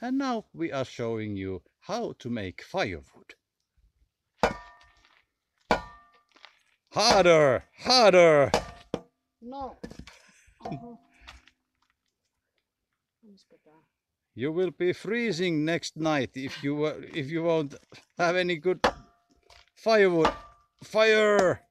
And now we are showing you how to make firewood. Harder, harder. No. You will be freezing next night if you if you won't have any good firewood. Fire!